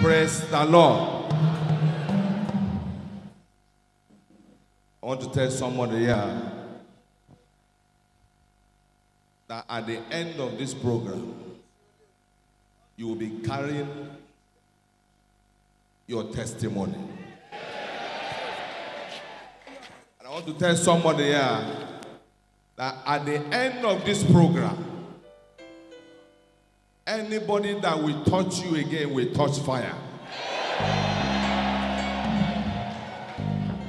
Praise the Lord. I want to tell somebody here that at the end of this program, you will be carrying your testimony. And I want to tell somebody here that at the end of this program, anybody that will touch you again will touch fire.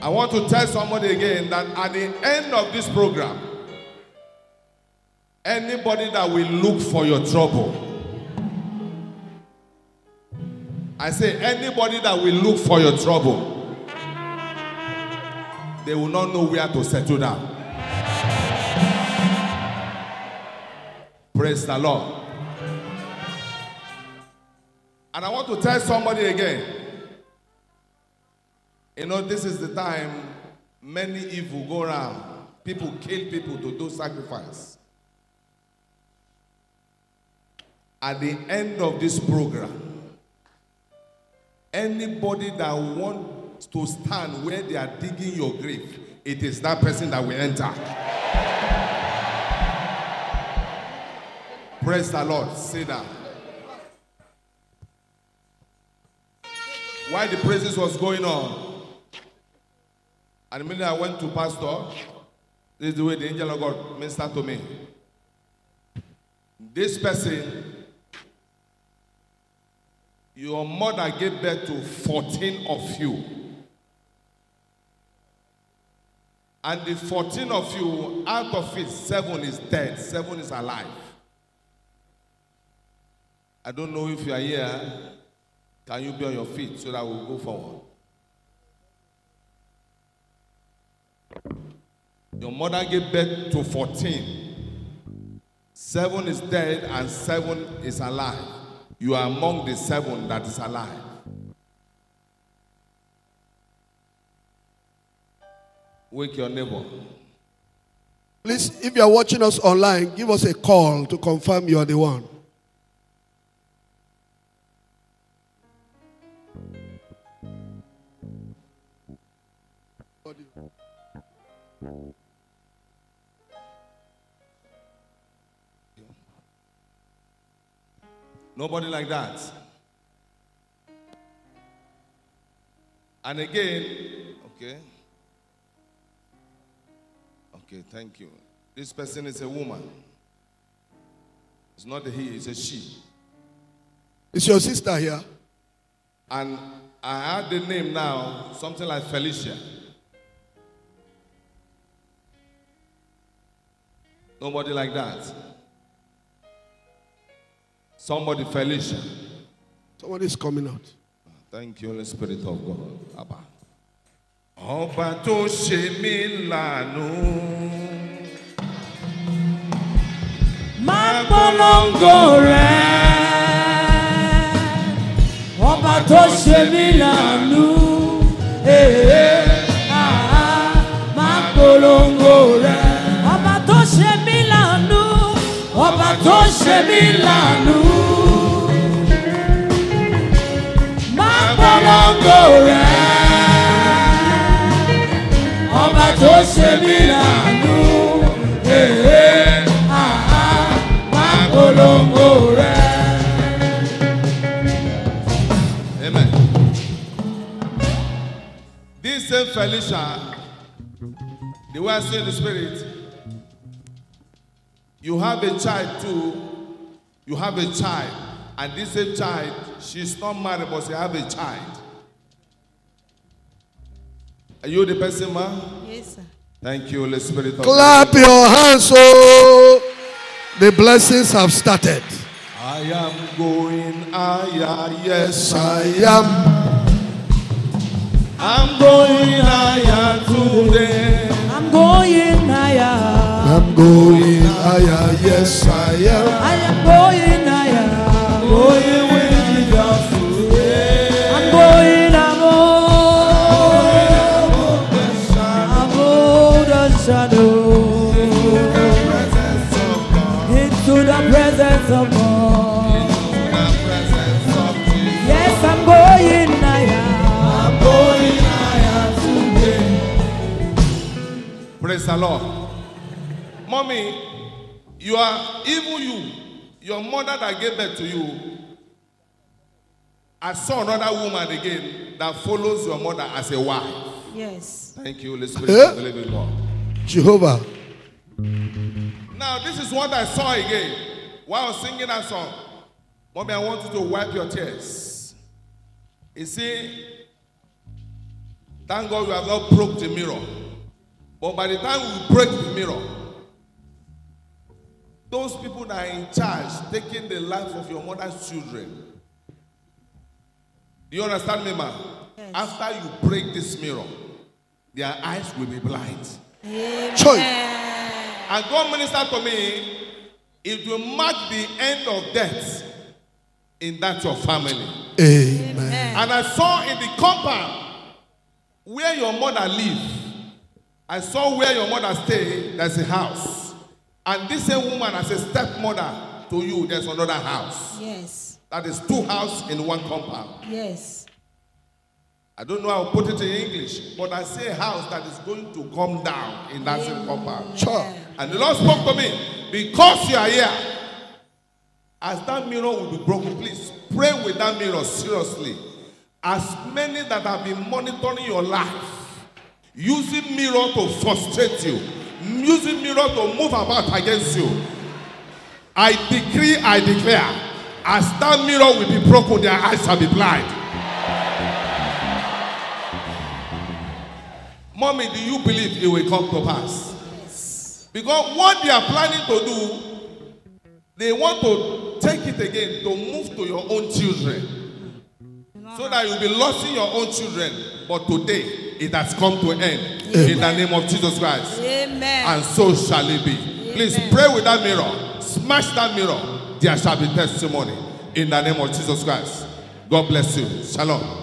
I want to tell somebody again that at the end of this program, anybody that will look for your trouble, I say anybody that will look for your trouble, they will not know where to settle down. Praise the Lord. And I want to tell somebody again. You know, this is the time many evil go around. People kill people to do sacrifice. At the end of this program, anybody that wants to stand where they are digging your grave, it is that person that will enter. Praise the Lord. Say that. While the praises was going on, and immediately I went to pastor. This is the way the angel of God ministered to me. This person, your mother gave birth to 14 of you. And the 14 of you, out of it, seven is dead, seven is alive. I don't know if you are here. Can you be on your feet so that we'll go forward? Your mother gave birth to 14. Seven is dead and seven is alive. You are among the seven that is alive. Wake your neighbor. Please, if you are watching us online, give us a call to confirm you are the one. Nobody like that. And again, okay. Okay, thank you. This person is a woman. It's not a he, it's a she. It's your sister here? And I had the name now, something like Felicia. Nobody like that. Somebody Felicia. Somebody is coming out. Thank you, Holy Spirit of God. Abba. Ọba tó ṣe mí lànú. máa polongo rẹ̀ ọba tó ṣe mí lànú ṣe mí lànú máa polongo rẹ̀ ọba tó ṣe mí lànú ee, ah, máa polongo rẹ̀. Amen. This same Felicia, the see in the spirit, you have a child too. You have a child, and this same child, she's not married, but she have a child. Are you the person, ma? Yes, sir. Thank you, Holy Spirit of Clap God. your hands, so the blessings have started. I am going ah, higher, yes, I I am. I'm going going higher. Yes, I am. I am going higher. Going with the food. I'm going above. Above the shadow. Into the presence of God. Yes, I'm going higher. I'm going higher today. Praise the Lord. Mommy, you are even you, your mother that gave birth to you. I saw another woman again that follows your mother as a wife. Yes. Thank you, Holy Spirit of the living God. Jehovah. Now, this is what I saw again while I was singing that song. Mommy, I want you to wipe your tears. You see, thank God you have not broke the mirror. But by the time we break the mirror, those people that are in charge taking the life of your mother's children. Do you understand me, ma? Yes. After you break this mirror, their eyes will be blind. Choice. And God ministered to me, it will mark the end of death in that your family. Amen. And I saw in the compound where your mother lived, I saw where your mother stay, there's a house. And this same woman as a stepmother to you, there's another house. Yes. That is two houses in one compound. Yes. I don't know how to put it in English, but I say a house that is going to come down in that same compound. Sure. And the Lord spoke to me, because you are here, as that mirror will be broken, please pray with that mirror seriously. As many that have been monitoring your life, using mirror to frustrate you, using mirror to move about against you, I decree, I declare, as that mirror will be broken, their eyes shall be blind. Mommy, do you believe it will come to pass? Yes. Because what they are planning to do, they want to take it again to move to your own children. So that you'll be losing your own children. But today, it has come to an end. In the name of Jesus Christ. Amen. And so shall it be. Please Amen. pray with that mirror. Smash that mirror. There shall be testimony. In the name of Jesus Christ. God bless you. Shalom.